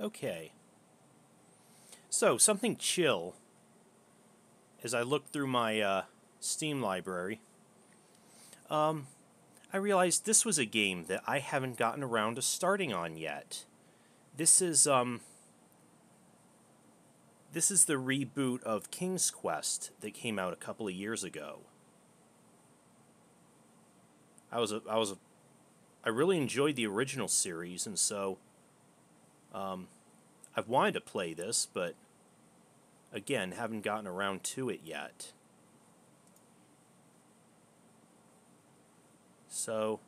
Okay. So, something chill. As I look through my uh, Steam library, um, I realized this was a game that I haven't gotten around to starting on yet. This is um, this is the reboot of King's Quest that came out a couple of years ago. I was a, I was a, I really enjoyed the original series, and so um, I've wanted to play this, but again, haven't gotten around to it yet. So,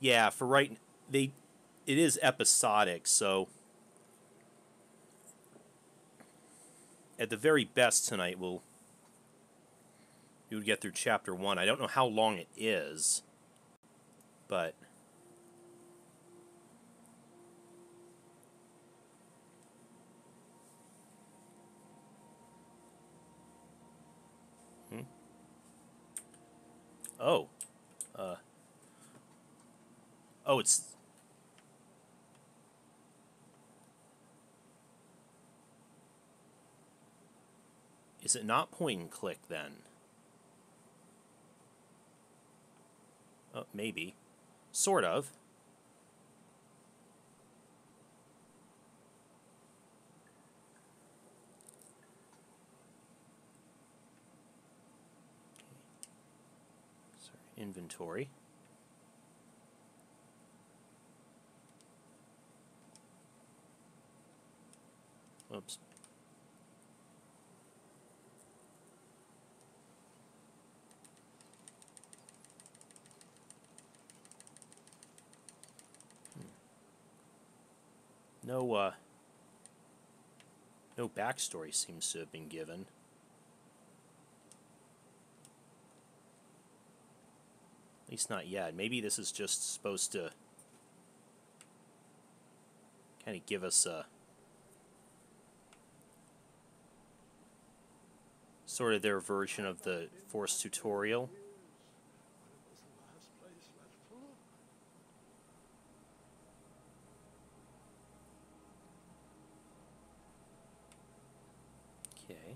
yeah, for right, they, it is episodic, so at the very best tonight we'll we would get through chapter one. I don't know how long it is, but Oh, uh, oh, it's Is it not point and click then? Oh, maybe. Sort of. Sorry, inventory. Oops. No, uh, no backstory seems to have been given. Least not yet. Maybe this is just supposed to kind of give us a sort of their version of the Force tutorial. Okay.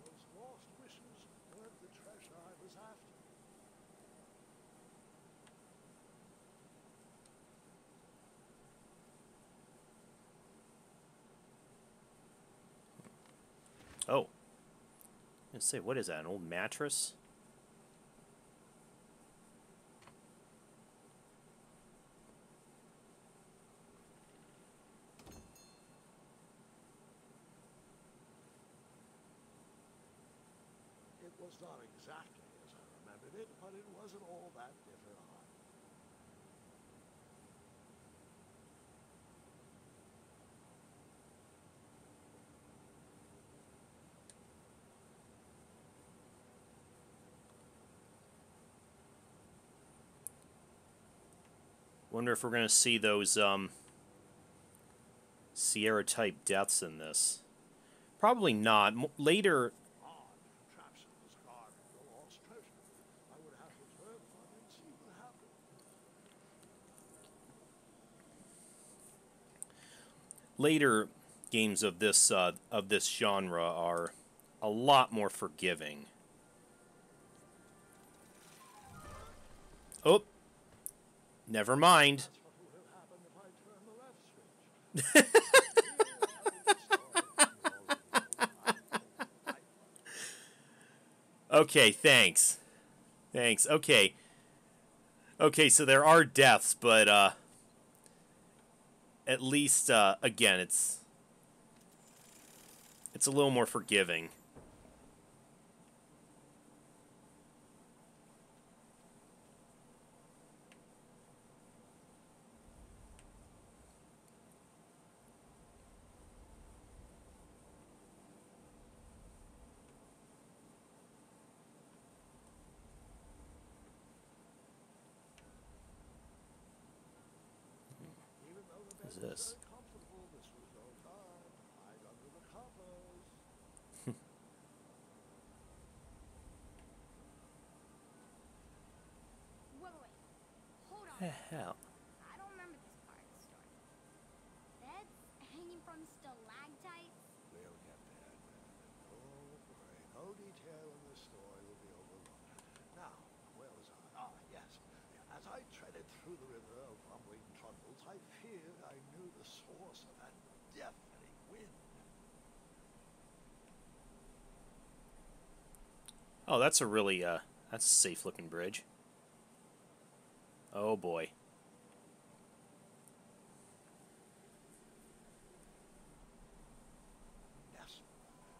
Those lost wishes weren't the treasure I was after. Oh. Let's say, what is that? An old mattress? It was not exactly as I remembered it, but it wasn't all that different either. Wonder if we're going to see those um, Sierra type deaths in this. Probably not. M- later, later games of this uh, of this genre are a lot more forgiving. Oh, never mind. Okay, thanks. Thanks. Okay. Okay, so there are deaths, but uh at least uh again, it's it's a little more forgiving. Even though the What is bed was this? very comfortable, this was no time. Hide under the covers. Wait, wait, wait. Hold on. The hell? I don't remember this part of the story. through the river of rumbling trundles, I feared I knew the source of that deafening wind. Oh, that's a really, uh, that's a safe looking bridge. Oh boy. Nestled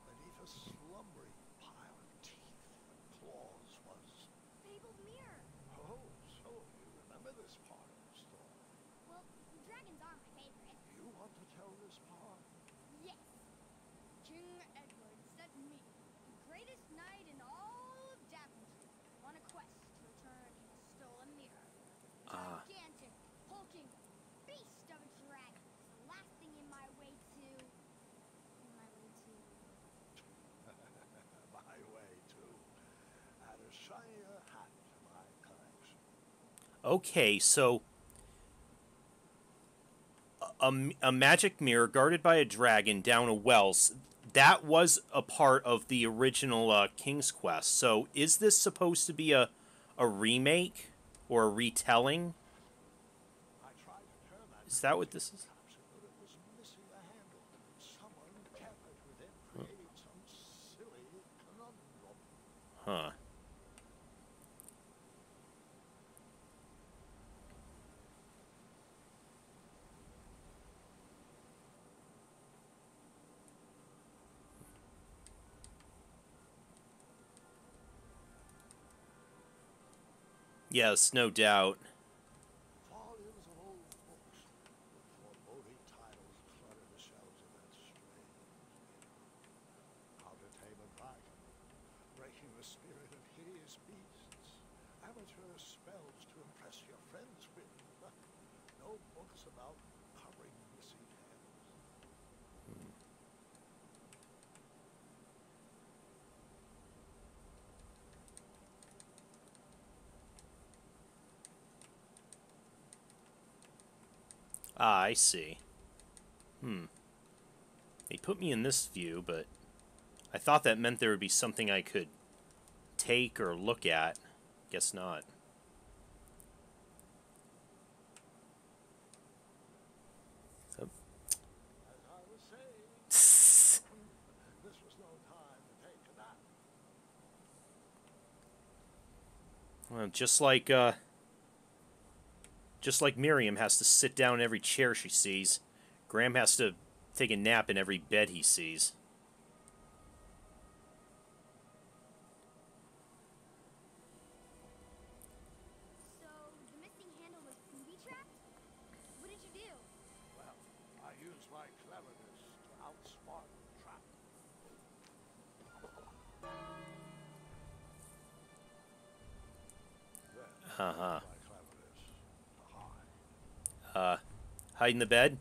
beneath a slumbering pile of teeth and claws was. Fabled mirror. Oh, so you remember this part of the story. Well, dragons are my favorite. You want to tell this part? Yes. King Edward sent me, the greatest knight in all of Daventry, on a quest to return his stolen mirror. Ah. Gigantic, hulking beast of a dragon is the last thing in my way to. In my way to. My way to hat my collection. Okay, so a, a, magic mirror guarded by a dragon down a well. That was a part of the original uh, King's Quest. So is this supposed to be a a remake or a retelling? Is that what this is? capsule, but it was missing a handle. Someone tampered with it, creating some silly conundrum. Huh. Yes, no doubt. Volumes of old books with foreboding titles clutter the shelves of that strange How to Tame a Dragon, Breaking the Spirit of Hideous Beasts, Amateur Spells to Impress Your Friends with. no books about covering missing hands. Ah, I see. Hmm. They put me in this view, but I thought that meant there would be something I could take or look at. Guess not. Well, just like uh, just like Miriam has to sit down in every chair she sees, Graham has to take a nap in every bed he sees. In the bed.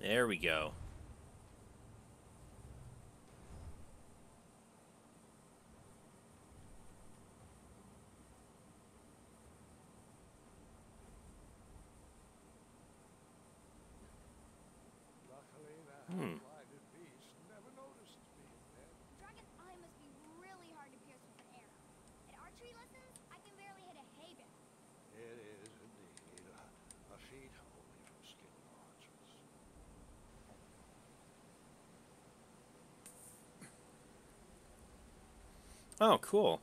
There we go. Luckily, that Hmm. blinded beast never noticed me then. Dragon's eye must be really hard to pierce with an arrow. At archery lessons, I can barely hit a hay bale. It is indeed a, a feat only for skilled archers. Oh, cool.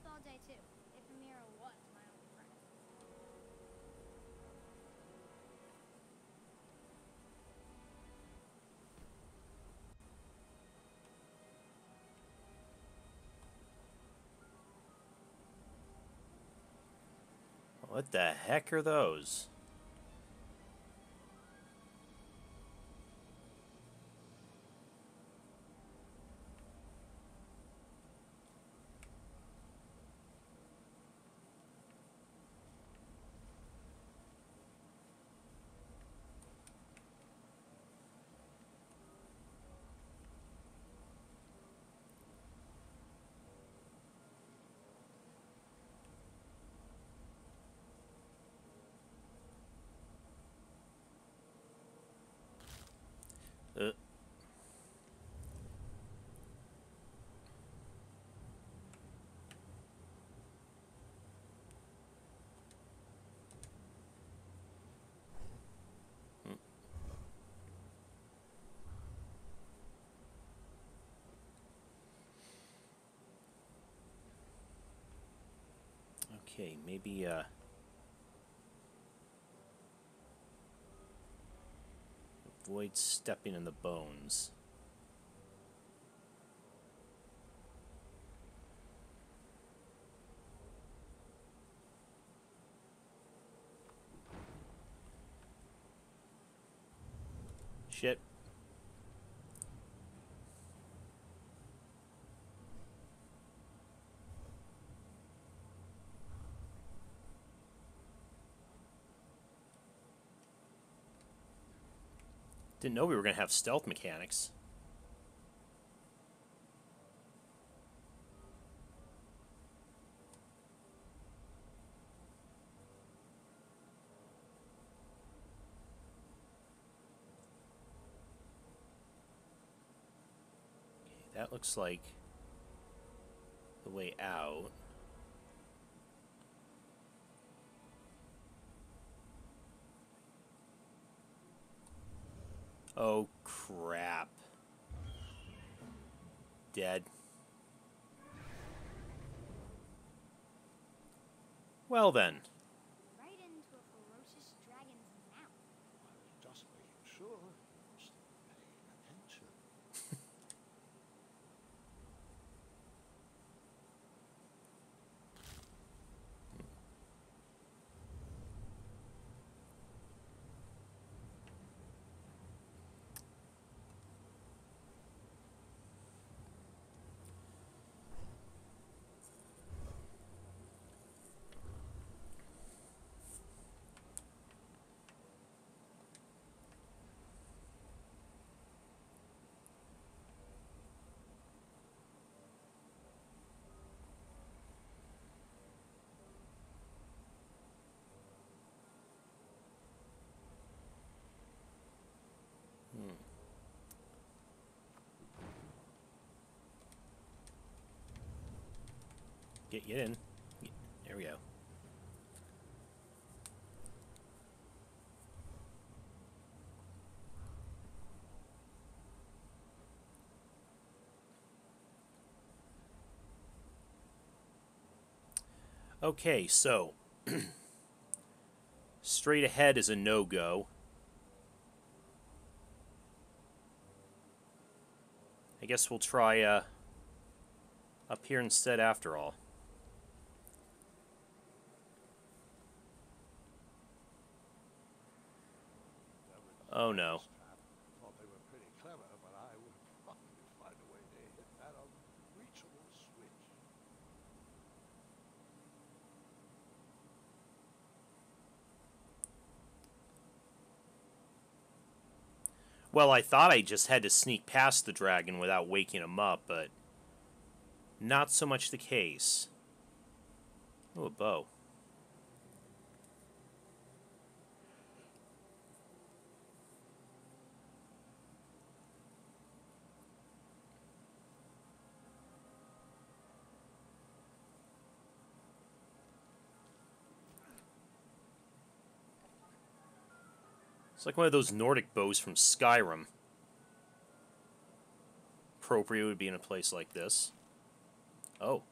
sleep all day too. If Amira was my only friend. What the heck are those? Okay, maybe uh avoid stepping in the bones. Shit. Didn't know we were going to have stealth mechanics. Okay, that looks like the way out. Oh, crap. Dead. Well then. Right into a ferocious dragon's mouth. I was just making sure you were still paying attention. Get, get in. Get- there we go. Okay, so straight ahead is a no-go. I guess we'll try uh, up here instead after all. Oh no. Thought they were pretty clever, but I would probably find a way to hit that unreachable no. Well, I thought I just had to sneak past the dragon without waking him up, but not so much the case. Oh, a bow. It's like one of those Nordic bows from Skyrim. Appropriate would be in a place like this. Oh.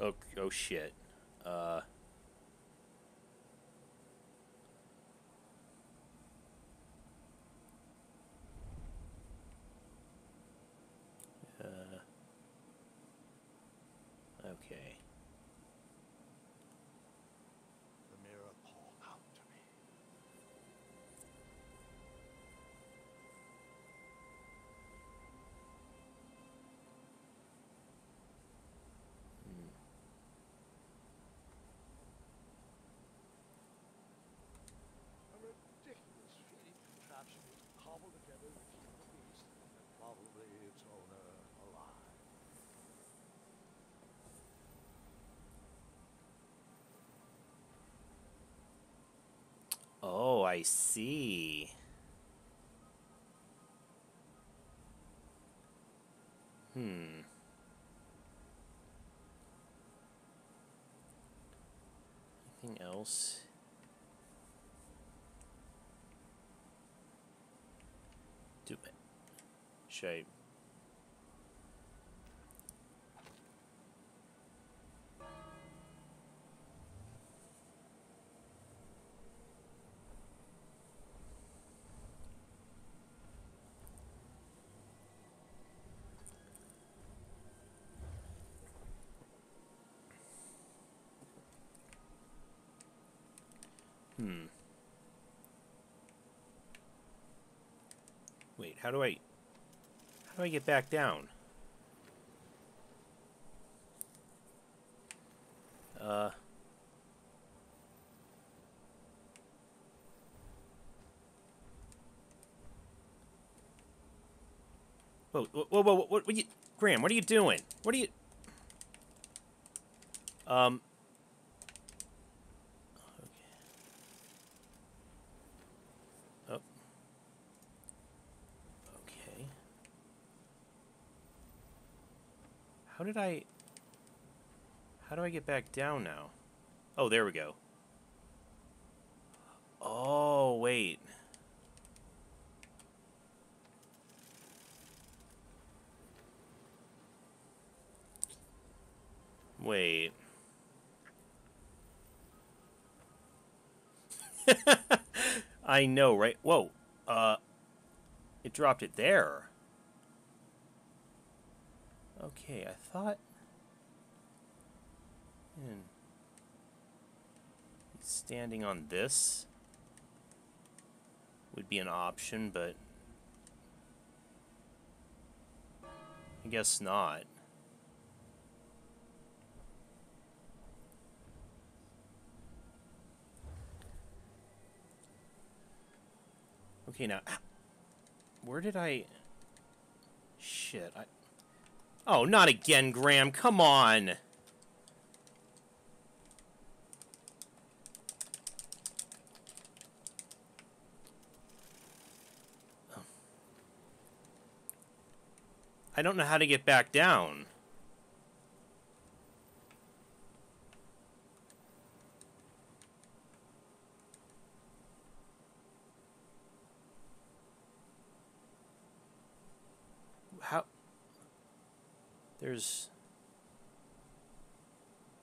Oh, oh shit. Uh. Okay. The mirror called out to me. A ridiculous feat contraption was cobbled together to keep the beast and probably its owner alive. Oh, I see. Hmm. Anything else? Do it. Should I? Hmm. Wait, how do I... How do I get back down? Uh... Whoa, whoa, whoa, whoa, what, what you... Graham, what are you doing? What are you... Um... Oh. Okay. How did I... How do I get back down now? Oh, there we go. Oh, wait. Wait. I know, right? Whoa. Uh, it dropped it there. Okay, I thought. Hmm. Standing on this would be an option, but I guess not. Okay, now, where did I... Shit, I... Oh, not again, Graham, come on! I don't know how to get back down. How? There's...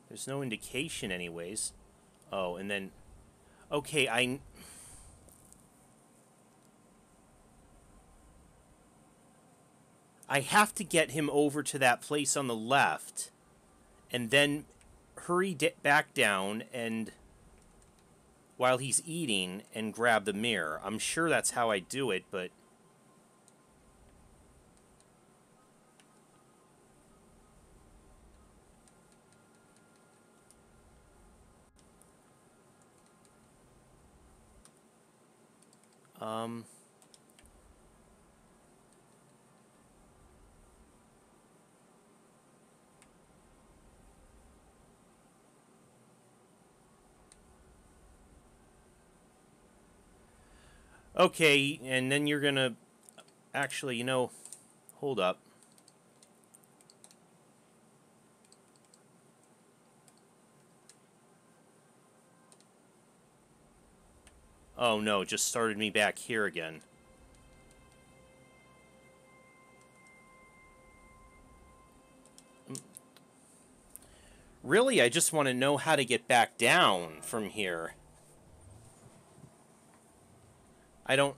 There's no indication anyways. Oh, and then... Okay, I... I have to get him over to that place on the left, and then hurry back down and while he's eating and grab the mirror. I'm sure that's how I do it, but um Okay, and then you're gonna actually, you know, hold up. Oh no, just started me back here again. Really, I just want to know how to get back down from here. I don't...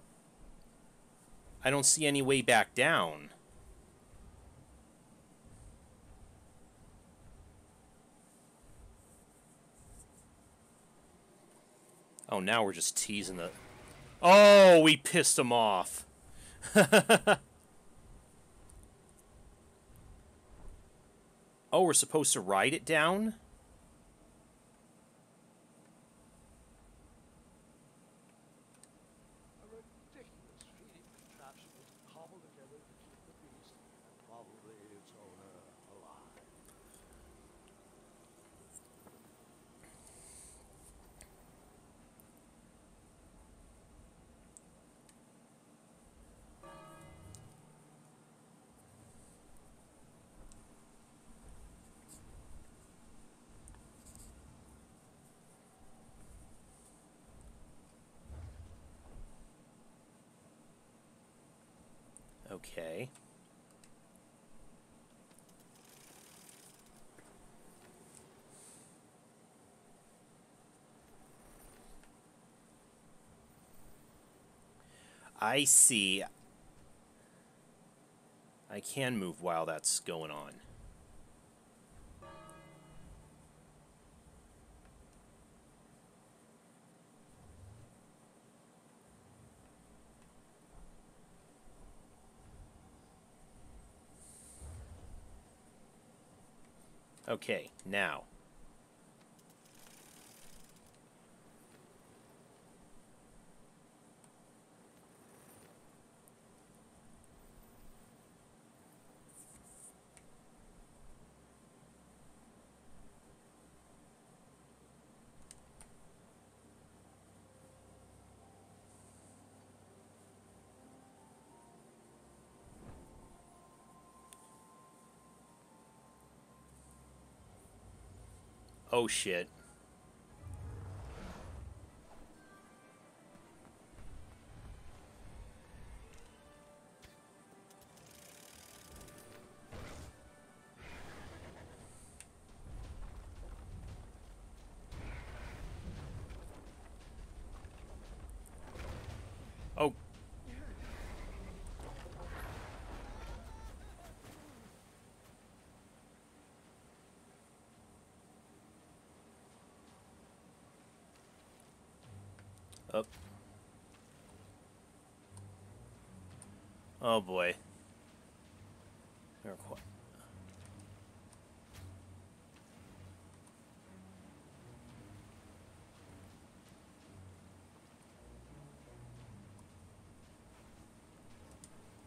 I don't see any way back down. Oh, now we're just teasing the... Oh, we pissed him off. oh, we're supposed to ride it down? A ridiculous feeding contraption was cobbled together to keep the beast and probably its owner alive. Okay. I see. I can move while that's going on. Okay, now. Oh shit. Oh boy.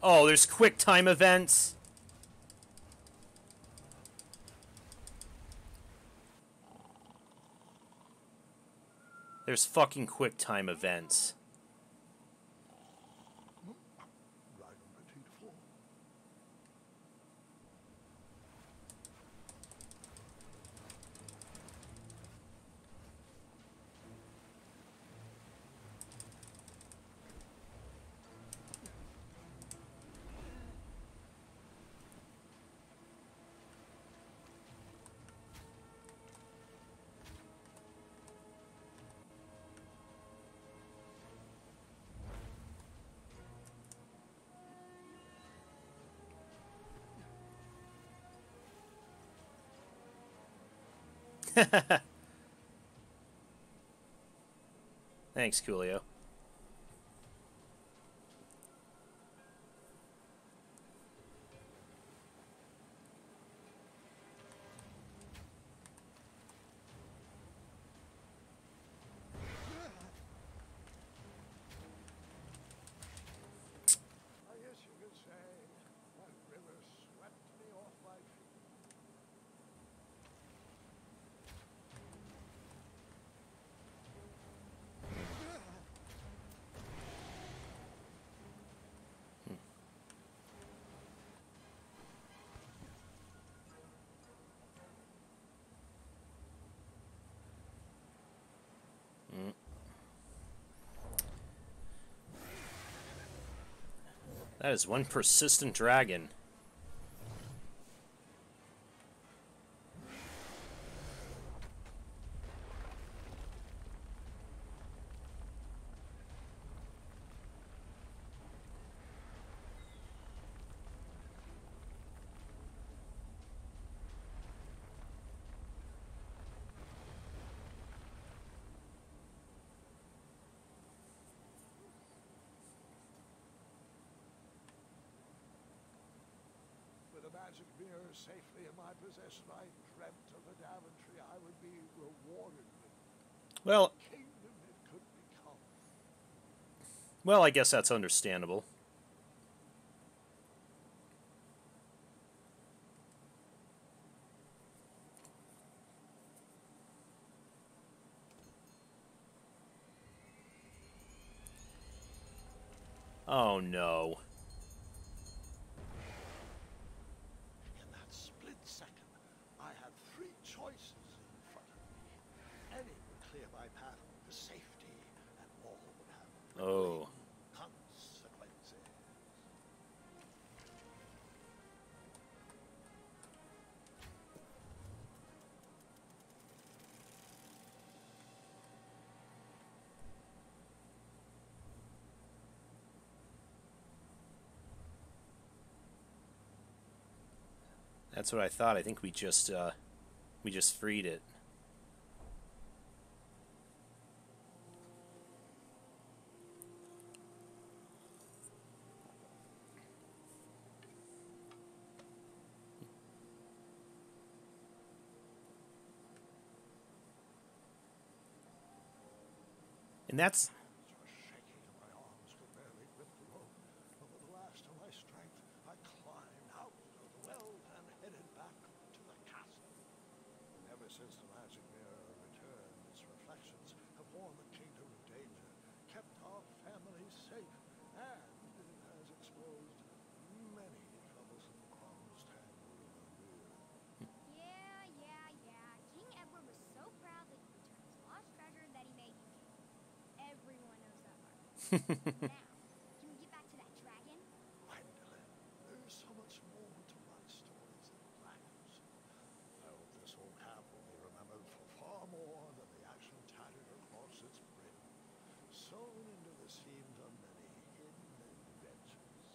Oh, there's quick time events. There's fucking quick time events. Thanks, Coolio. That is one persistent dragon. magic mirror safely in my possession, I dreamt of the Daventry I would be rewarded with. Well, the Kingdom it could become. well, I guess that's understandable. Oh no. That's what I thought. I think we just uh we just freed it. And that's were shaking and my arms could barely grip the rope. But with the last of my strength, I climbed out of the well and headed back to the castle. And since the magic mirror returned, its reflections have warned the kingdom of danger, kept our family safe, and it has exposed many troublesome crumbs tangled in our rear. Yeah, yeah, yeah. King Edward was so proud that he returned his lost treasure that he made you king. Everyone knows that part. now, can we get back to that dragon? Gwendolyn, there's so much more to my stories than dragons. I hope this old cap will be remembered for far more than the action tattered across its brim, sewn into the seams of many hidden adventures.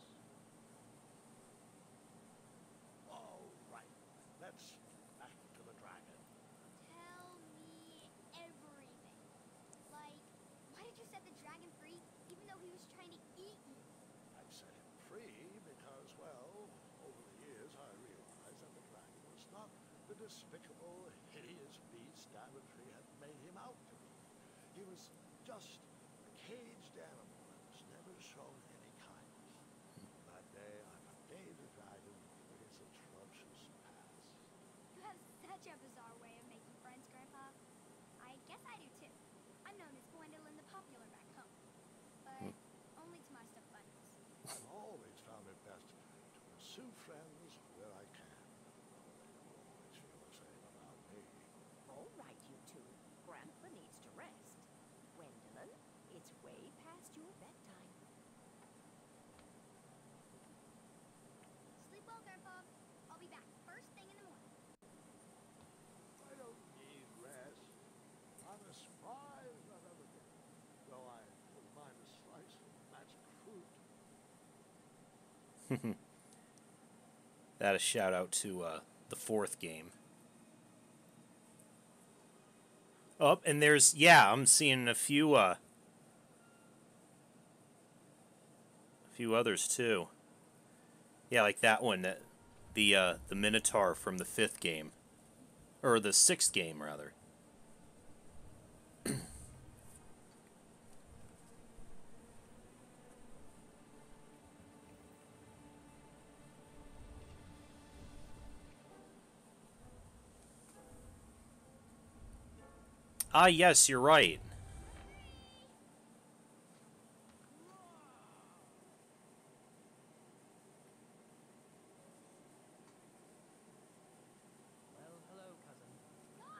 All right, let's back to the dragon. Tell me everything. Like, why did you set the dragon free even though he was trying to eat you? I set him free because, well, over the years I realized that the dragon was not the despicable, hideous beast Daventry had made him out to be. He was just a caged animal that was never shown any kindness. That day I forgave the dragon for his atrocious past. You have such a bizarre way of making friends, Grandpa. I guess I do too. I'm known as Gwendolyn the Popular back home. But hmm. only to my stuffed bunnies. I've always found it best to pursue friends where I can. They don't always feel the same about me. All right, you two. Grandpa needs to rest. Gwendolyn, it's way past your bedtime. Sleep well, Grandpa. I'll be back first thing in the morning. I don't need rest. I'm as spry as I've ever been. Though I wouldn't mind a slice of magic fruit. that a shout out to uh the fourth game. Oh, and there's yeah, I'm seeing a few uh a few others too. Yeah, like that one that the uh the Minotaur from the fifth game. Or the sixth game rather. Ah, yes, you're right. Well, hello, cousin. Hmm. I'm glad you're finally here. He's been asking Ah, about you're right.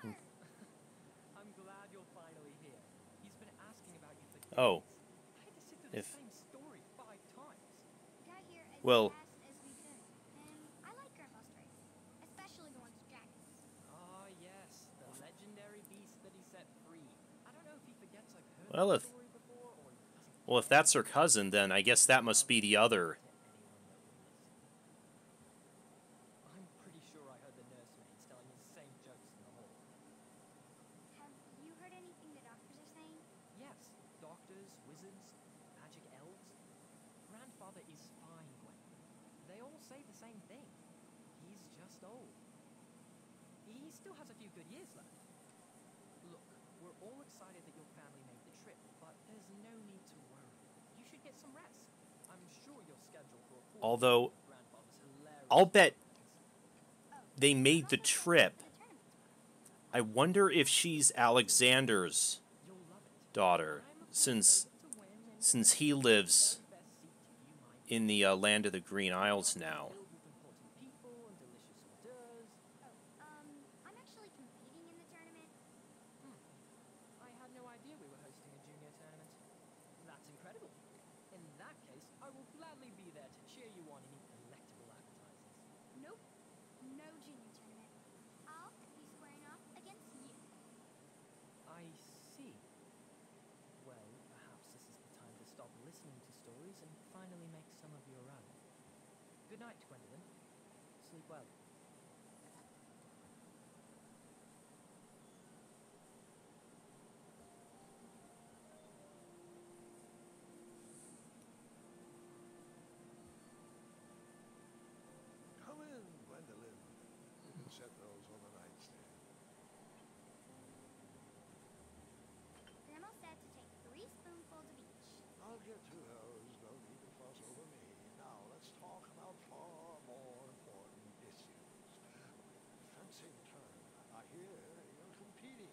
Hmm. Oh. I had to sit through If- the same story five times. We got here as Well- fast as we could. And I like Grandpa's stories. Especially the ones with dragons. Ah, yes, the legendary beast that he set free. I don't know if he forgets I've heard Well, if- Well, if that's her cousin, then I guess that must be the other. to anyone that will listen. I'm pretty sure I heard the nursemaids telling the same jokes in the hall. Have you heard anything the doctors are saying? Yes, doctors, wizards, magic elves. Grandfather is fine, Gwen. They all say the same thing. He's still has a few good years left. Look, we're all excited that your family made the trip, but there's no need to worry. You should get some rest. I'm sure your schedule for a full Although, week with grandfather's hilarious I'll bet they made the trip. I wonder if she's Alexander's daughter, since since he lives in the uh, land of the Green Isles now. Filled with important people and delicious hors d'oeuvres. Oh, um, I'm actually competing in the tournament. I had no idea we were hosting a junior tournament. That's incredible. In that case, I will gladly be there to cheer you on and eat delectable appetizers. Nope, no junior tournament. I'll be squaring off against you. I see. Well, perhaps this is the time to stop listening to stories and finally make some of your own. Good night, Gwendolyn. Sleep well. Come in, Gwendolyn. You can set those on the nightstand. Grandma said to take three spoonfuls of each. I'll get to those. No need to fuss over me. Now let's talk about far more important issues. Fencing turn. I hear you're competing.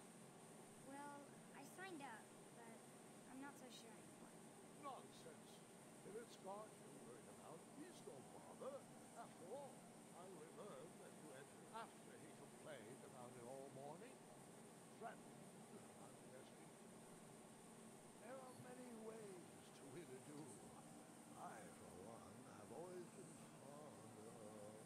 Well, I signed up, but I'm not so sure anymore. Nonsense. If it's God you're worried about, he's no bother. After all, I remember that you entered after he complained about it all morning. Threatened, unresting. There are many ways to win a duel. I, for one, have always been fond of...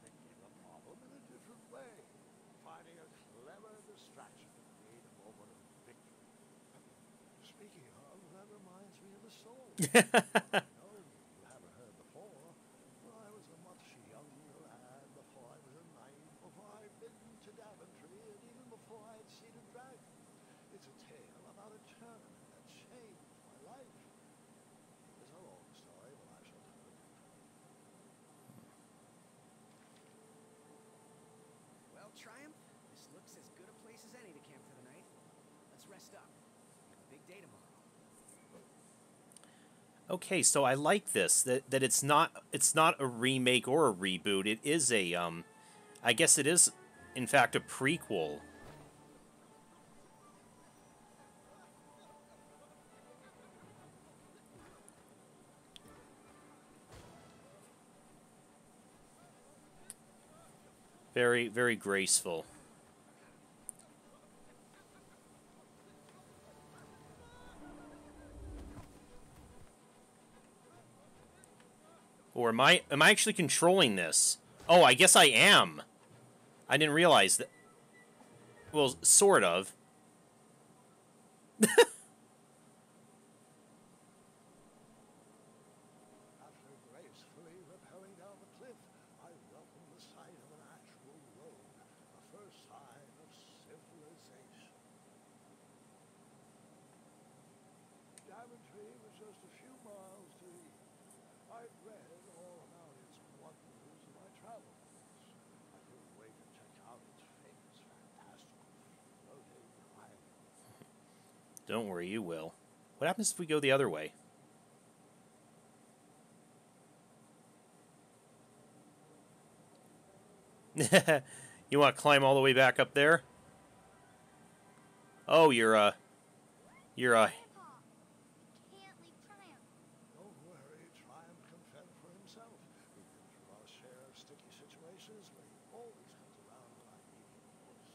Thinking the problem in a different way. Finding a clever distraction to create a moment of victory. Speaking of, that reminds me of a know you haven't heard before. I was a much younger lad, before I was a knight, before I'd to Daventry, and even before I'd seen a dragon. It's a tale about a tournament that changed my life. A long story, but I shall tell it. Well, Triumph, this looks as good a place as any to camp for the night. Let's rest up. We have a big day tomorrow. Okay, so I like this that that it's not it's not a remake or a reboot. It is a um I guess it is in fact a prequel. Very very graceful. Or am I am I actually controlling this? Oh, I guess I am. I didn't realize that. Well, sort of. After gracefully rappelling down the cliff, I welcomed the sight of an actual road, a first sign of civilization. Daventry was just a few miles to the east. I'd read all about its wonders in my travels. I couldn't wait to check out its famous, fantastical floating island. Don't worry, you will. What happens if we go the other way? you want to climb all the way back up there? Oh, you're uh you're uh Grandpa, we can't leave Triumph. Don't worry, Triumph can fend for himself. We've been through our share of sticky situations, but he always comes around when I need him most.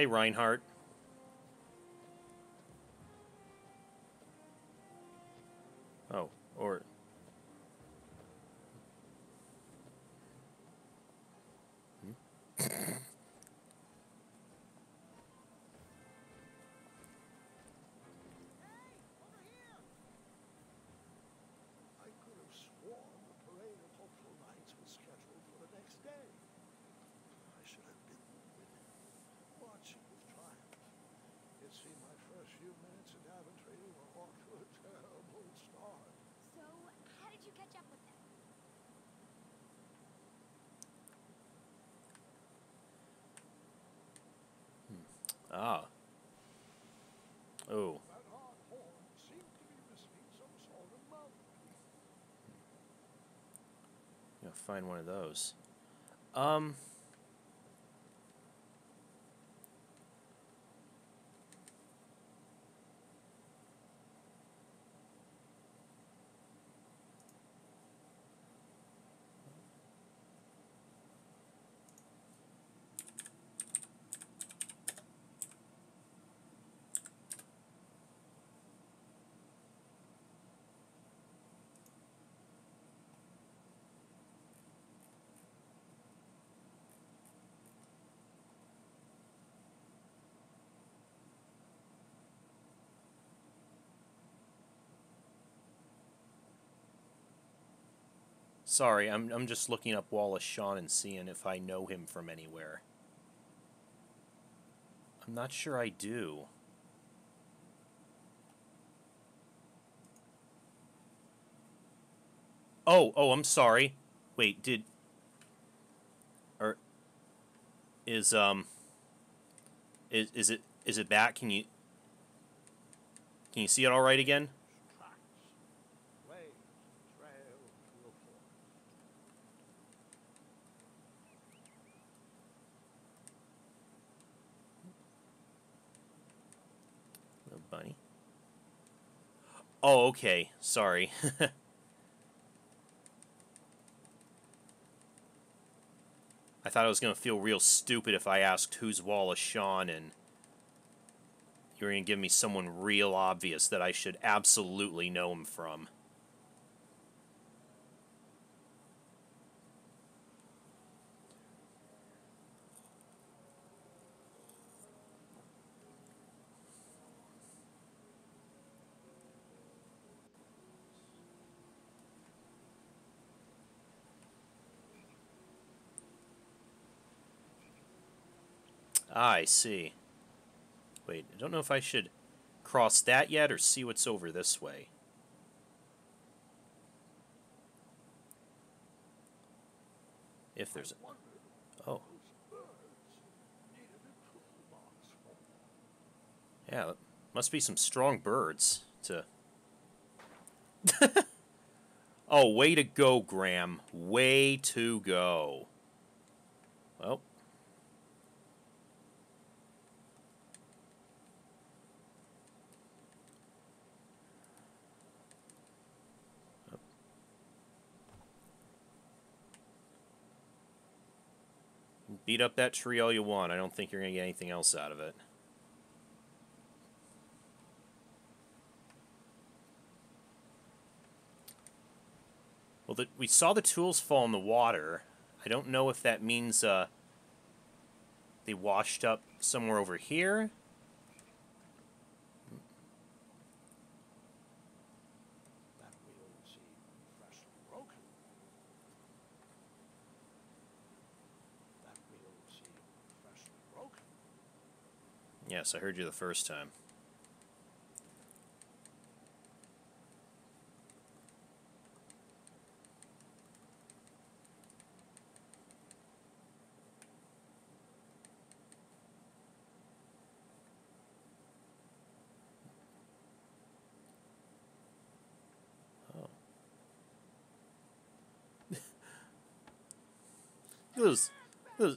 Hey Reinhardt. Missing Oh. sort find one of those. Um. Sorry, I'm I'm just looking up Wallace Shawn and seeing if I know him from anywhere. I'm not sure I do. Oh, oh, I'm sorry. Wait, did or is um is is it is it back? Can you can you see it all right again? Tracks, waves, trails through a forest. Little bunny. Oh, okay. Sorry. I thought I was going to feel real stupid if I asked who's Wallace Shawn and you were going to give me someone real obvious that I should absolutely know him from. Ah, I see. Wait, I don't know if I should cross that yet or see what's over this way. If there's a... Oh, yeah, must be some strong birds to... oh, way to go, Graham. Way to go. Well, Beat up that tree all you want. I don't think you're going to get anything else out of it. Well, the, we saw the tools fall in the water. I don't know if that means uh, they washed up somewhere over here. That wheel seemed freshly broken. That wheel seemed freshly broken. Yes, I heard you the first time. Oh. Those, those,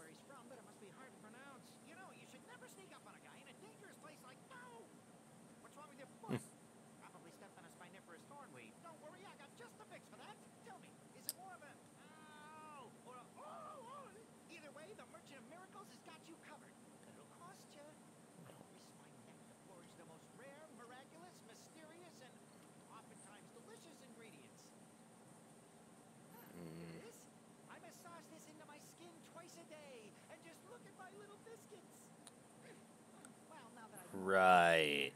material.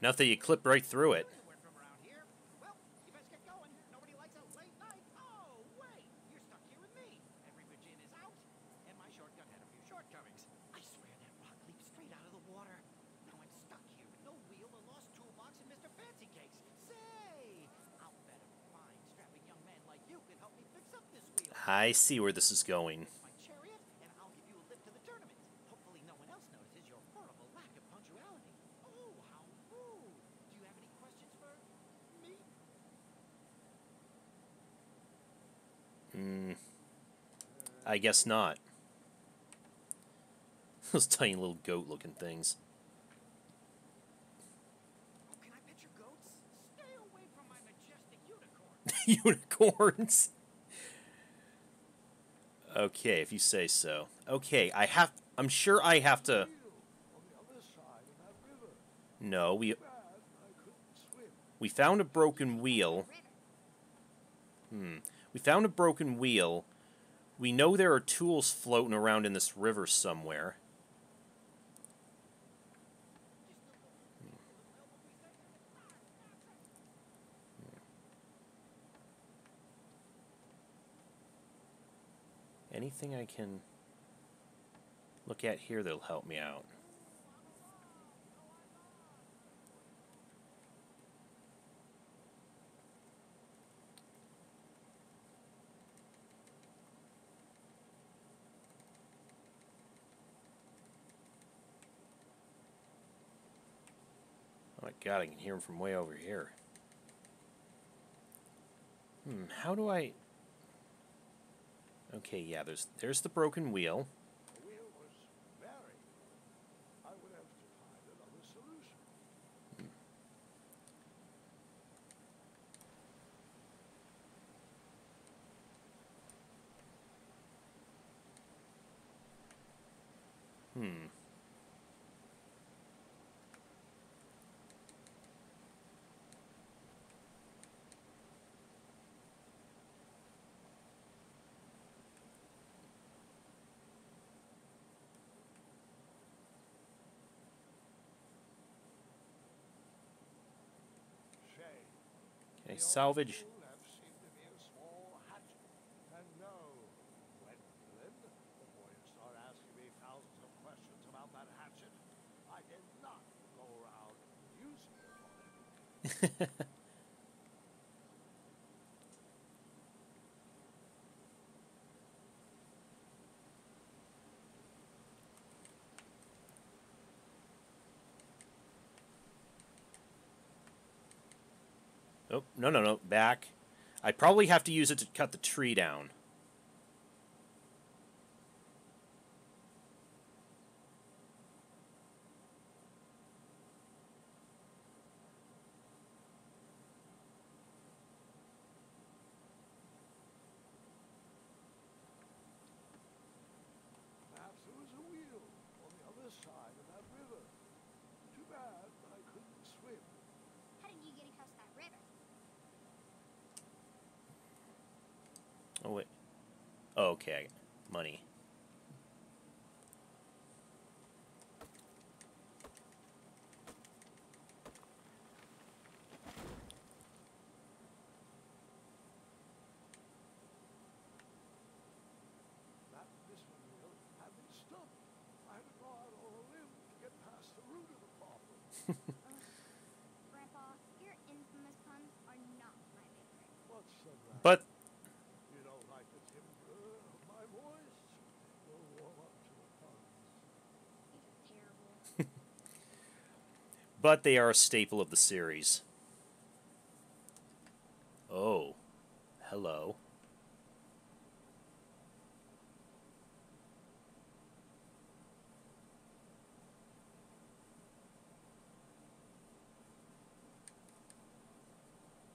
Enough that you clip right through it. We're from around here. Well, you best get going. Nobody likes a late night. Oh, wait, you're stuck here with me. Every Virgin is out, and my shortcut had a few shortcomings. I swear that rock leaped straight out of the water. Now I'm stuck here with no wheel, a lost toolbox, I see where this is going. my chariot, I'll give you a lift to the tournament. Hopefully, no one else your horrible lack of punctuality. Oh, how rude! Do you have any questions for me? Mm, I guess not. Those tiny little goat looking things. Oh, can I pet your goats? Stay away from my majestic unicorn. Unicorns. Okay, if you say so. Okay, I have. I'm sure I have to. No, we we found a broken wheel. Hmm. We found a broken wheel. We know there are tools floating around in this river somewhere. Anything I can look at here that'll help me out? Oh my god, I can hear him from way over here. Hmm, how do I... Okay, yeah, there's there's the broken wheel. The salvage. old tool have seemed to be a small hatchet. And no, Gwendolyn, before you start asking me thousands of questions about that hatchet, I did not go around using it on it. Oh, no, no, no. Back. I probably have to use it to cut the tree down. Perhaps there was a wheel on the other side of that river. Too bad I couldn't swim. How did you get across that river? Oh, wait. Oh, okay. Money. That missing wheel had me stumped. I had to go out on a limb to get past the root of the problem. Grandpa, your infamous puns are not my favorite. What's the matter? But You don't like the timbre of my voice? You'll warm up to the puns. These are terrible. But they are a staple of the series. Oh. Hello.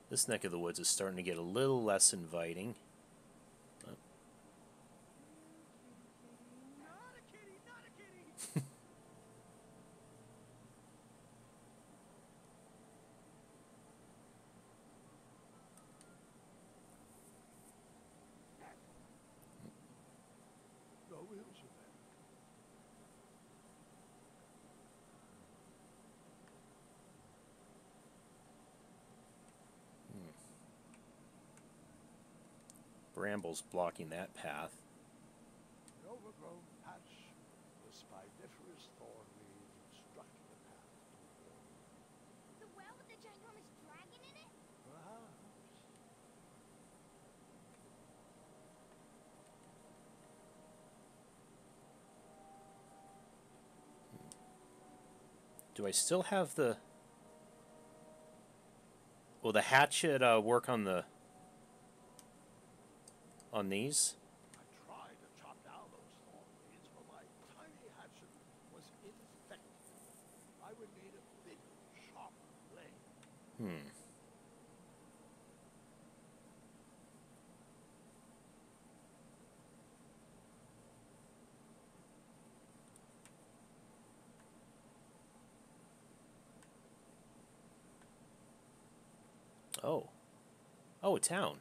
This neck of the woods is starting to get a little less inviting. brambles blocking that path. An overgrown patch, the spidiferous thorn struck the path. The well with the ginormous dragon in it? Perhaps. Do I still have the... Will the hatchet uh, work on the on these? I tried to chop down those thorn but my tiny hatchet was infected. I would need a big, sharp blade. Hmm. Oh. Oh, a town.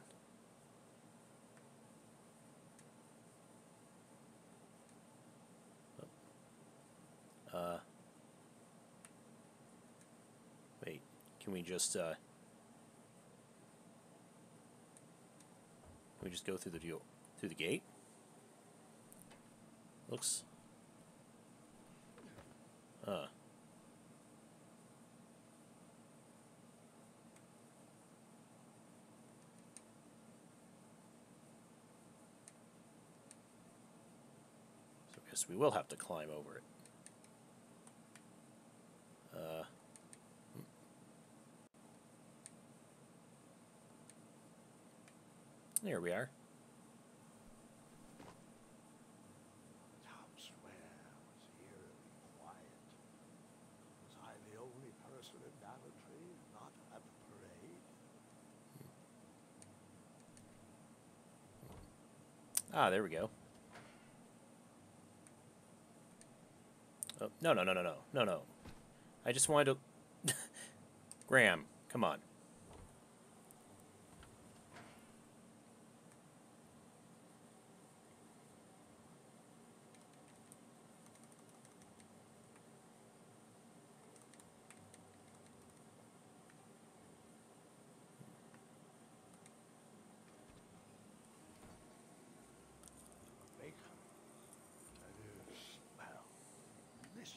Can we just, uh. Can we just go through the deal through the gate? Looks. Uh. So I guess we will have to climb over it. Uh. There we are. The town square was eerily quiet. Was I the only person in Daventry not at the parade? Ah, there we go. Oh, no, no, no, no, no, no, no. I just wanted to. Graham, come on. Bacon. That is smell. Delicious.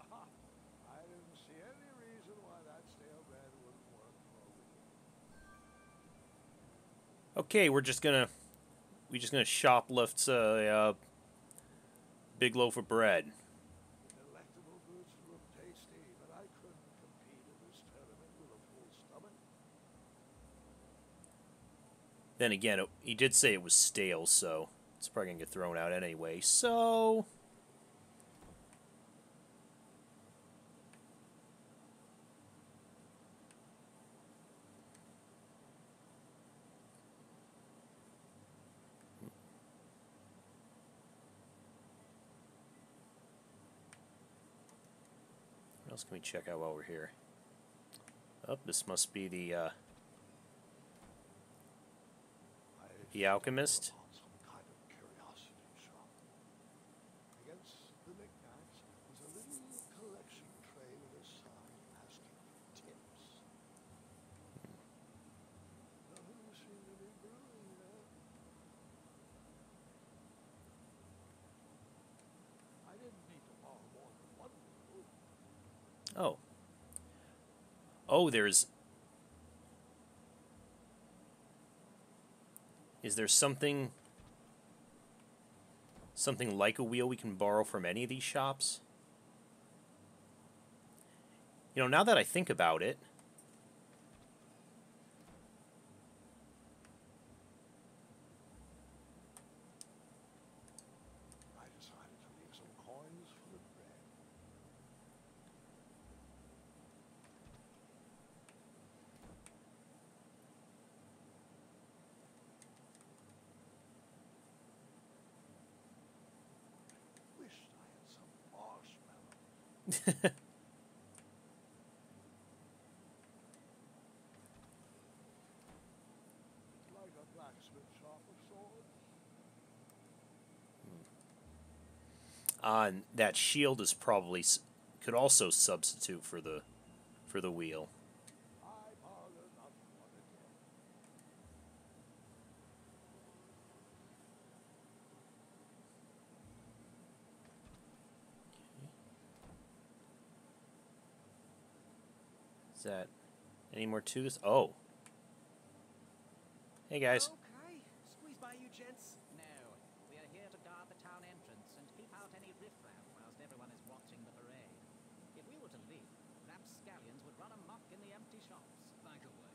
Aha! I didn't see any reason why that stale bread wouldn't work for a week. Okay, we're just gonna. We just gonna shoplift a uh, big loaf of bread. Delectable goods look tasty, but I couldn't compete in this tournament with a full stomach. Then again, it, he did say it was stale, so it's probably gonna get thrown out anyway. So. Else can we check out while we're here? Oh, this must be the uh, The Alchemist? stumbled upon Some kind of curiosity shop. Against the knickknacks was a little collection tray with a sign asking for tips. Nothing seemed to be brewing there. I didn't need to borrow more than one brew. Oh. Oh, there's. Is there something. Something like a wheel we can borrow from any of these shops? You know, now that I think about it. on that shield is probably could also substitute for the for the wheel. Is that any more to this? Oh. Hey guys.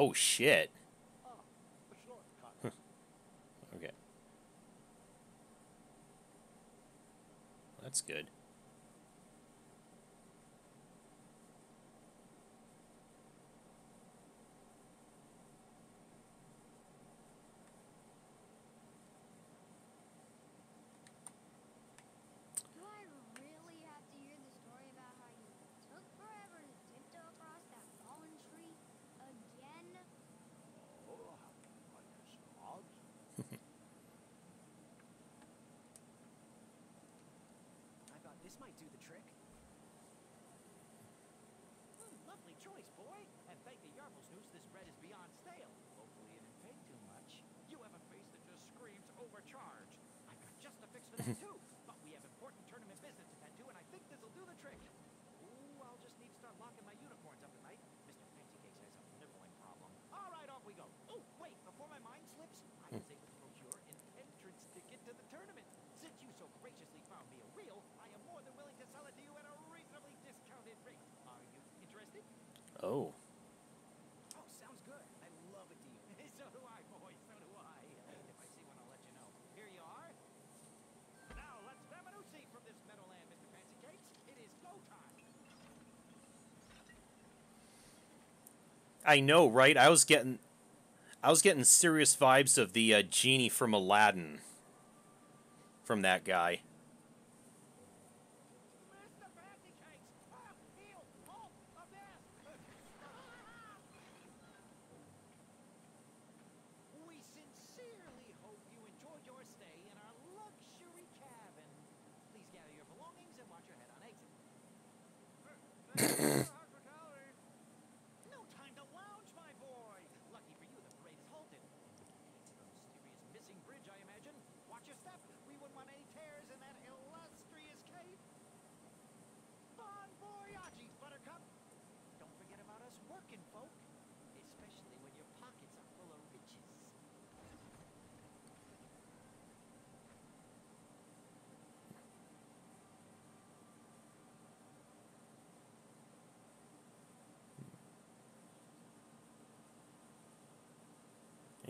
Oh, shit. okay. That's good. I know, right? I was getting, I was getting serious vibes of the uh, genie from Aladdin, from that guy.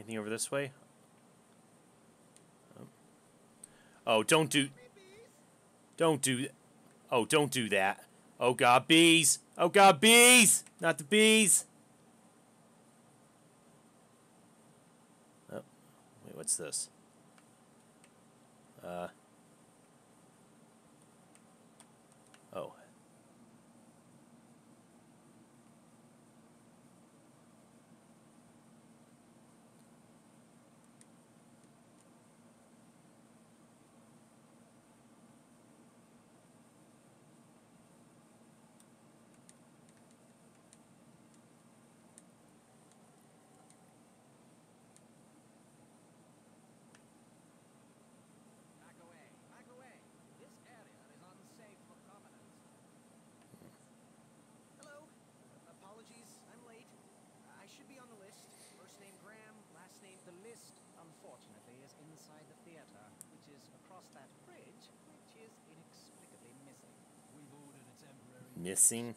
Anything over this way? Oh, oh don't do... Don't do... Oh, don't do that. Oh, God, bees! Oh, God, bees! Not the bees! Oh, wait, what's this? Uh... assim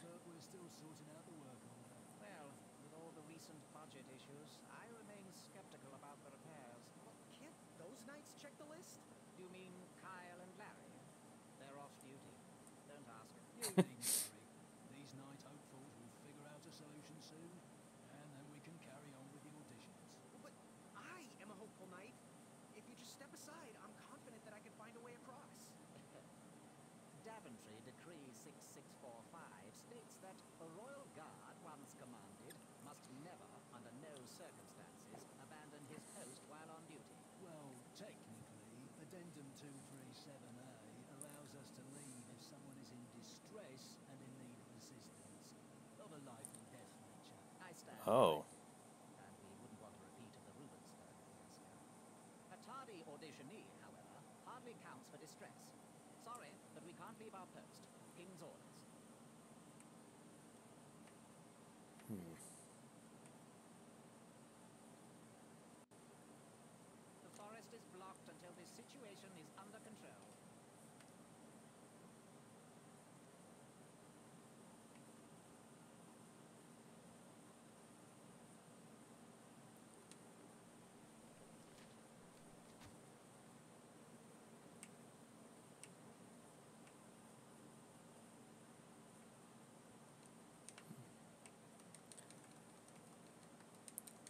Stanley Bumpers.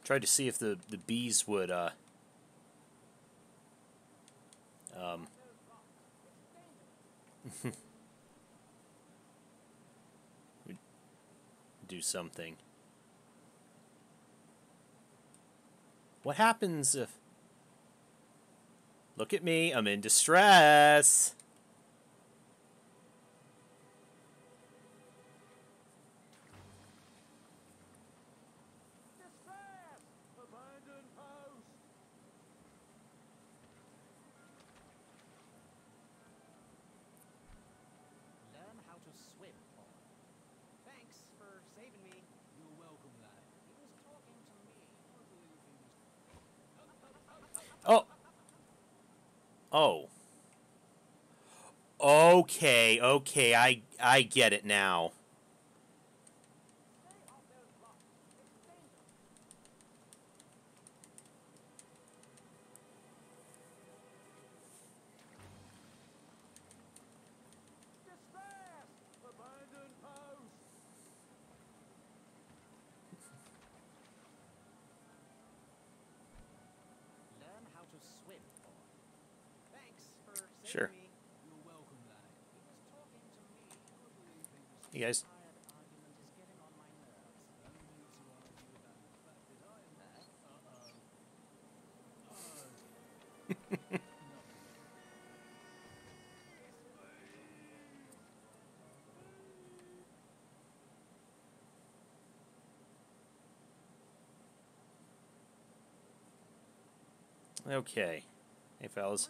tried to see if the, the bees would uh, um, would do something. What happens if... Look at me, I'm in distress! Oh. Oh. Okay, okay, I I get it now. Sure. You guys. okay. Hey, fellas.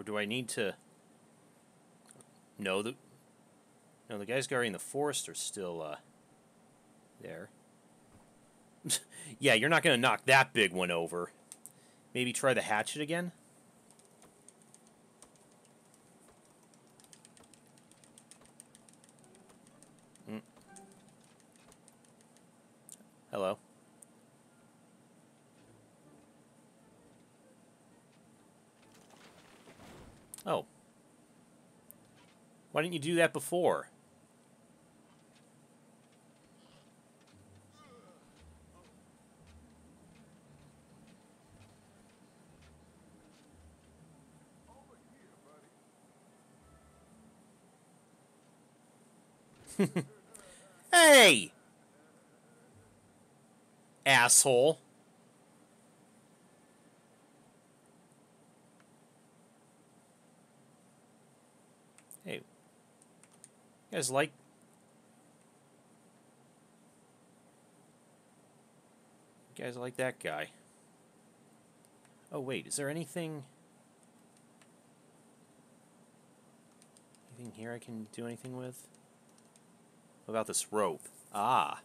Or do I need to know that? No, the guys guarding the forest are still uh, there. yeah, you're not going to knock that big one over. Maybe try the hatchet again? Oh. Why didn't you do that before? hey! Asshole. You guys like You guys like that guy. Oh wait, is there anything anything here I can do anything with? What about this rope? Ah.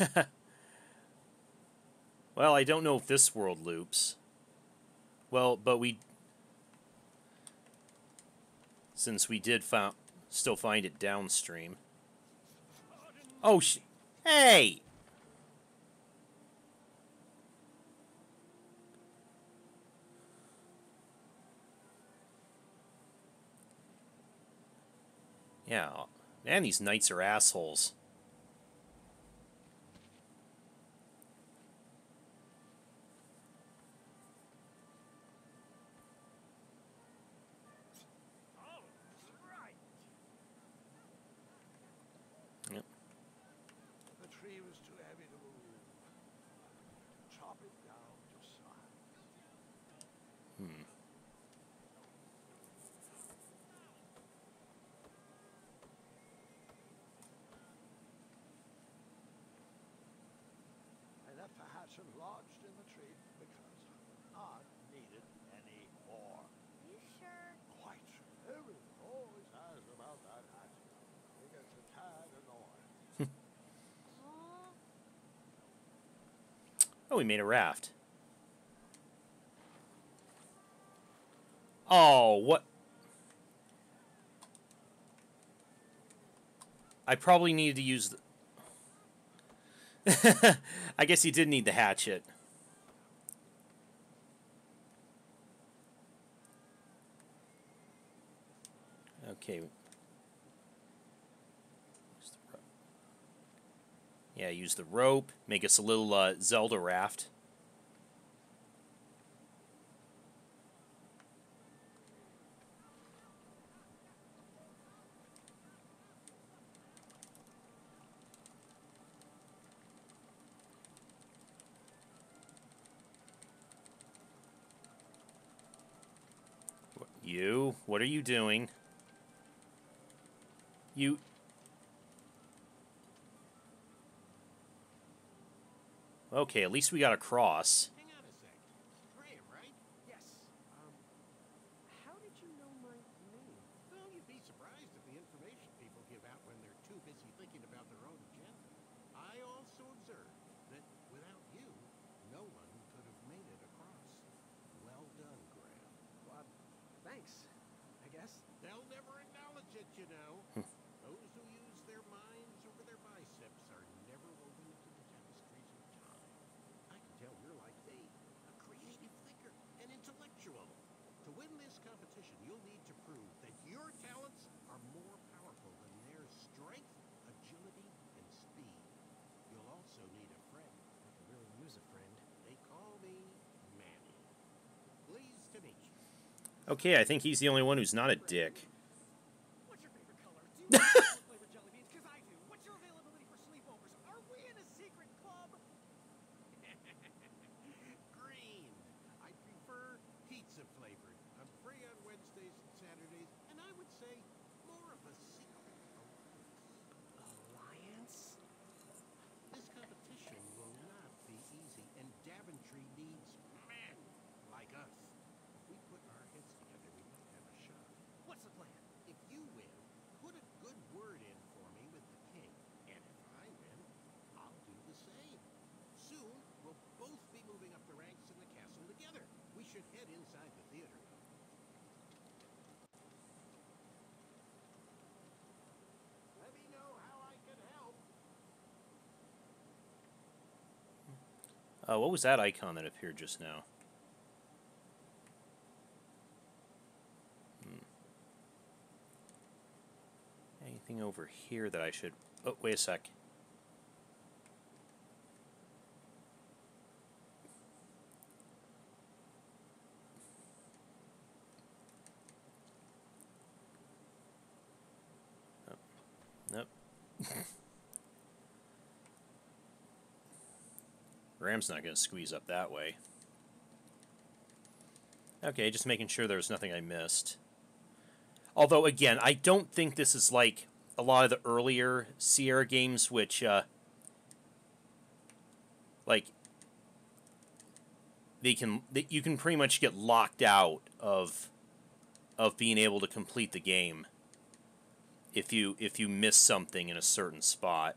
well, I don't know if this world loops. Well, but we since we did found still find it downstream. Oh sh Hey. Yeah. Man, these knights are assholes. Yep. The tree was too heavy to move. Chop it down to size. Hmm. I left the hatchet lodged in the tree because I needed any more. You sure? Quite. Everyone always asks about that hatchet. It gets a tad annoying. Aw. Oh, we made a raft. Oh, what? I probably needed to use the... I guess he did need the hatchet. Okay. Use the ro- Yeah, use the rope. Make us a little uh, Zelda raft. You, what are you doing? You. Okay, at least we got. A sec. Graham, right? Yes. Um, how did you know my name? Well, you'd be surprised at the information people give out when they're too busy thinking about their own agenda. I also observed that without you, no one could have made it across. Well done, Graham. Well, thanks. I guess. They'll never acknowledge it, you know. Those who use their minds over their biceps are never woven into the tapestries of time. I can tell you're like me, a creative thinker, an intellectual. To win this competition, you'll need to prove that your talents are more powerful than their strength, agility, and speed. You'll also need a friend. I could really use a friend. They call me Manny. Pleased to meet you. Okay, I think he's the only one who's not a dick. Uh, what was that icon that appeared just now? Hmm. Anything over here that I should... Oh, wait a sec. Graham's not going to squeeze up that way. Okay, just making sure there's nothing I missed. Although, again, I don't think this is like a lot of the earlier Sierra games, which, uh, like, they can, they, you can pretty much get locked out of, of being able to complete the game if you, if you miss something in a certain spot.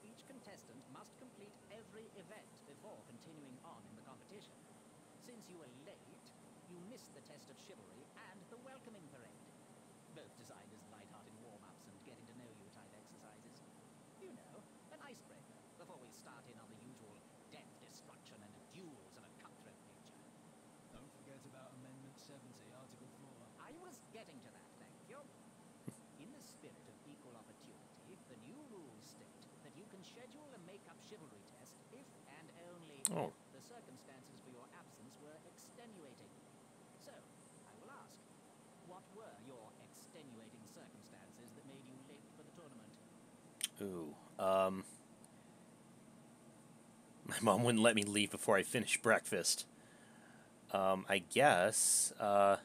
Oh. The circumstances for your absence were extenuating. So, I will ask, what were your extenuating circumstances that made you late for the tournament? Ooh, um. My mom wouldn't let me leave before I finished breakfast. Um, I guess, uh.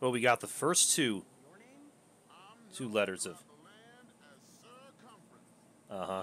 Well, we got the first two two letters of. Uh huh.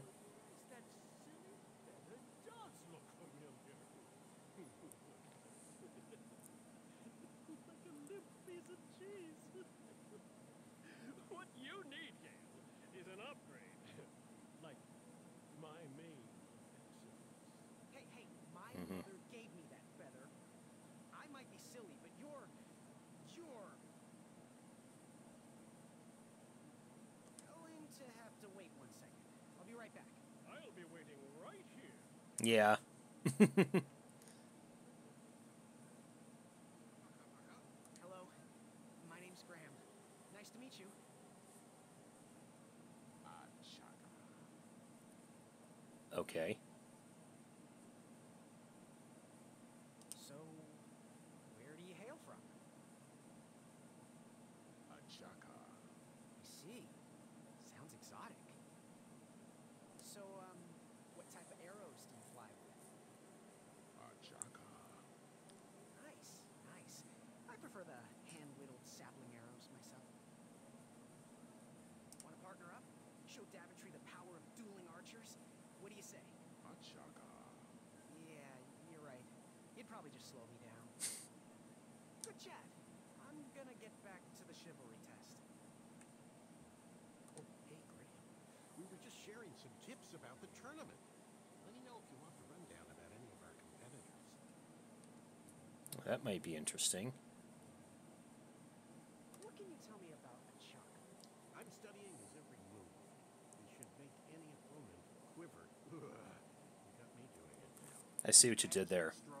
What you need, Gale, is an upgrade. like my main. Hey, hey, my mm -hmm. mother gave me that feather. I might be silly, but you're... you're... Going to have to wait one second. I'll be right back. I'll be waiting right here. Yeah. Okay. chivalry test. Oh, hey, Graham. We were just sharing some tips about the tournament. Let me know if you want the rundown about any of our competitors. Well, that might be interesting. What can you tell me about I'm studying his every move. He should make any opponent quiver. I see what you did there. Strong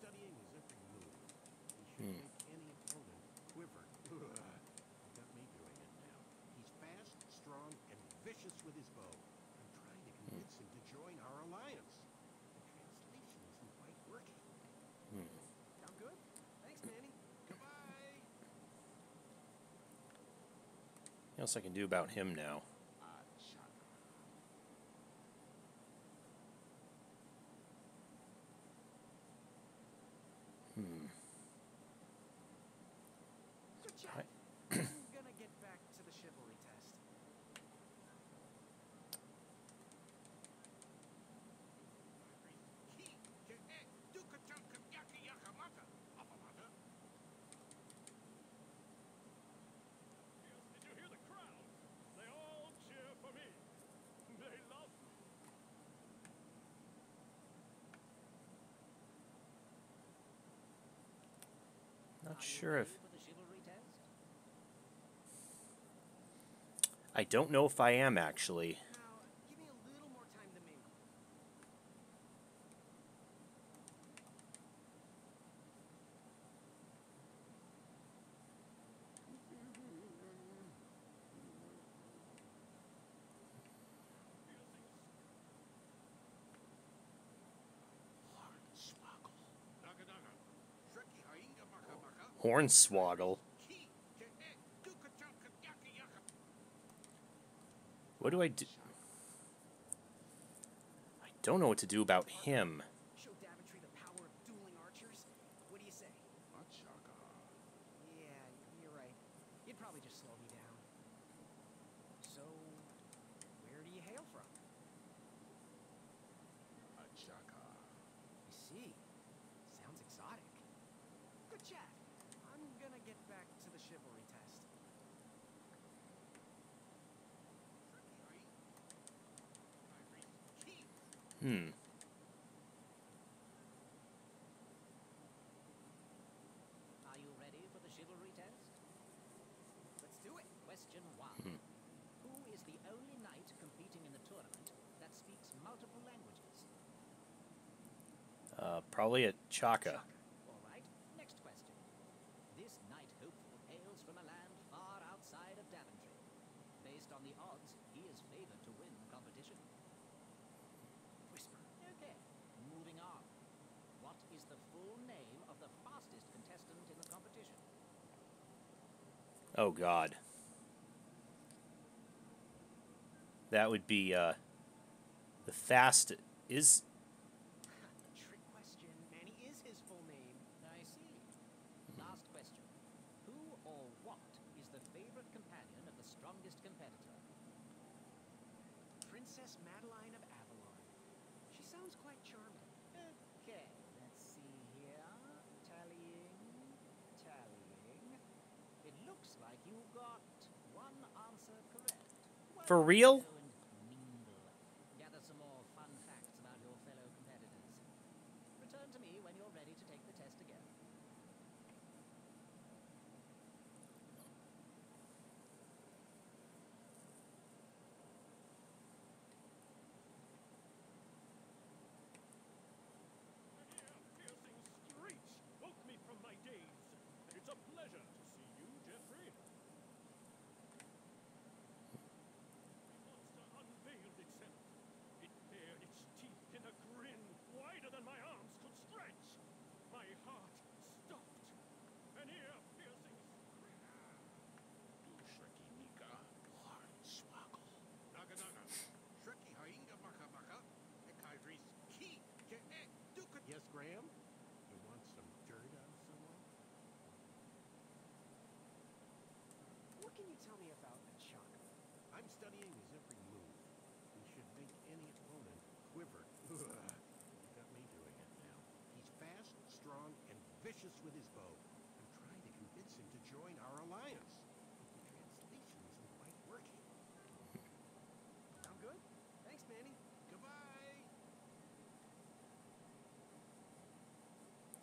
Studying every move. Should hmm. make any opponent quiver. Got me doing it now. He's fast, strong, and vicious with his bow. I'm trying to hmm. convince him to join our alliance. The translation isn't quite working. Hmm. Sound good? Thanks, Manny. Goodbye. What else I can do about him now? Not sure if. I don't know if I am actually. Hornswoggle. What do I do? I don't know what to do about him. Question one. Hmm. Who is the only knight competing in the tournament that speaks multiple languages? Uh, probably a Chaka. Oh, God. That would be uh, the fastest. Is For real? cautious with his bow. I'm trying to convince him to join our alliance. But the translation isn't quite working. Sound good? Thanks, Manny. Goodbye.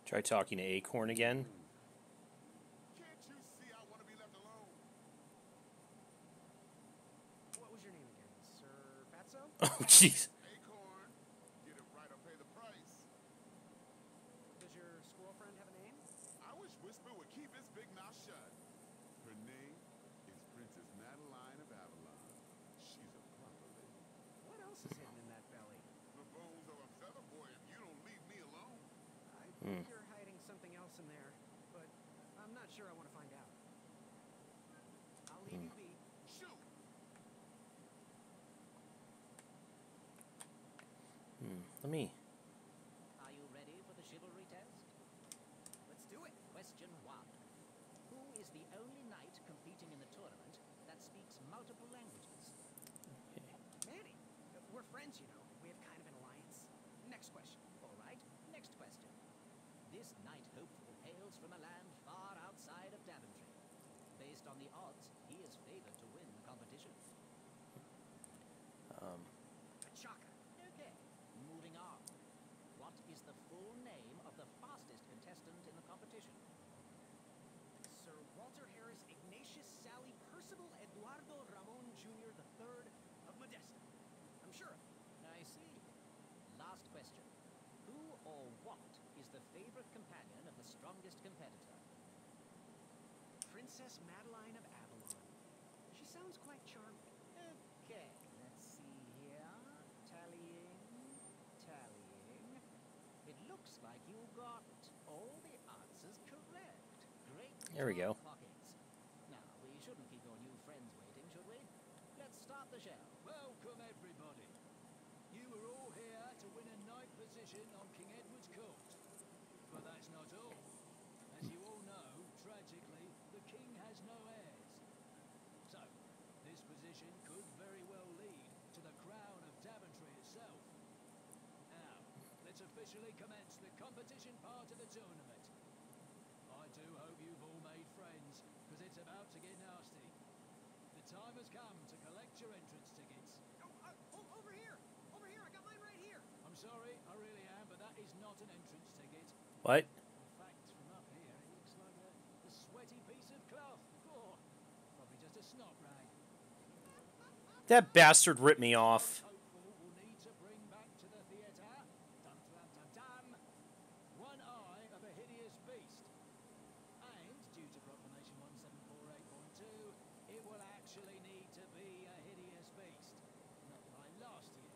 Try talking to Acorn again. Oh, jeez. I think you're hiding something else in there, but I'm not sure I want to find out. I'll leave you be. Shoot! Hmm. Let me. Are you ready for the chivalry test? Let's do it. Question one. Who is the only knight competing in the tournament that speaks multiple languages? Manny. Uh, We're friends, you know. We have kind of an alliance. Next question. All right, next question. This knight hopeful hails from a land far outside of Daventry. Based on the odds, he is favored to win the competition. Um, Achaka. Okay, moving on. What is the full name of the fastest contestant in the competition? Sir Walter Harris Ignatius Sally Percival Eduardo Ramon Jr. III of Modesta. I'm sure of it. I see. Last question. Who or what is the favorite companion of the strongest competitor? Princess Madeline of Avalon. She sounds quite charming. Okay, let's see here. Tallying, tallying. It looks like you got all the answers correct. Great. There we go. Pockets. Now, we shouldn't keep your new friends waiting, should we? Let's start the show. Welcome, everybody. You are all here to win a knight position on King Edward's court. But that's not all. As you all know, tragically, the king has no heirs. So, this position could very well lead to the crown of Daventry itself. Now, let's officially commence the competition part of the tournament. I do hope you've all made friends, because it's about to get nasty. The time has come to collect your entrance tickets. Oh, uh, oh, over here. Over here. I got mine right here. I'm sorry, I really am, but that is not an entrance ticket. what? In fact, from up here, it looks like a, a sweaty piece of cloth. Oh, probably just a snot rag. That bastard ripped me off. Hopeful will need to bring back to the theatre. Dum dum dum dum. One eye of a hideous beast. And due to Proclamation 1748.2, it will actually need to be a hideous beast. Not like last year.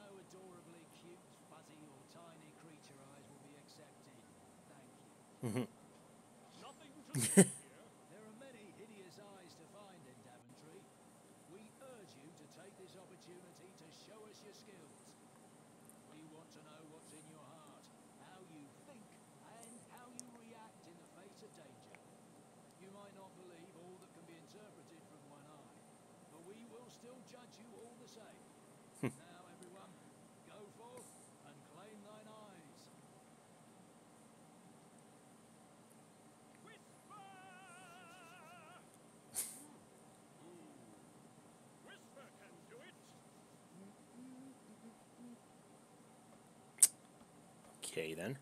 No adorably cute, fuzzy, or tiny creature eyes will be accepted. Thank you. Nothing to see here. There are many hideous eyes to find in Daventry. We urge you to take this opportunity to show us your skills. We want to know what's in your heart, how you think, and how you react in the face of danger. You might not believe all that can be interpreted from one eye, but we will still judge you all the same. Okay, then.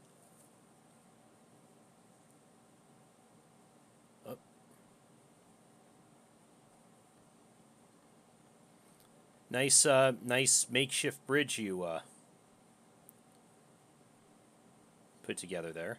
Nice, uh, nice makeshift bridge you uh, put together there.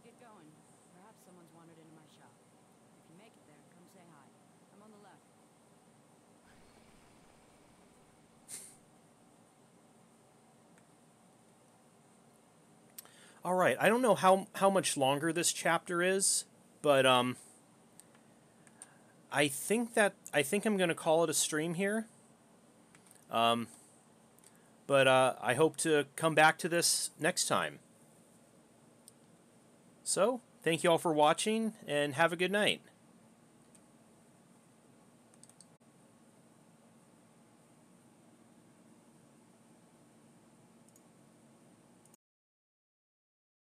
get going. Perhaps someone's wandered into my shop. If you make it there, come say hi. I'm on the left. All right. I don't know how how much longer this chapter is, but um I think that I think I'm going to call it a stream here. Um but uh, I hope to come back to this next time. So, thank you all for watching and have a good night.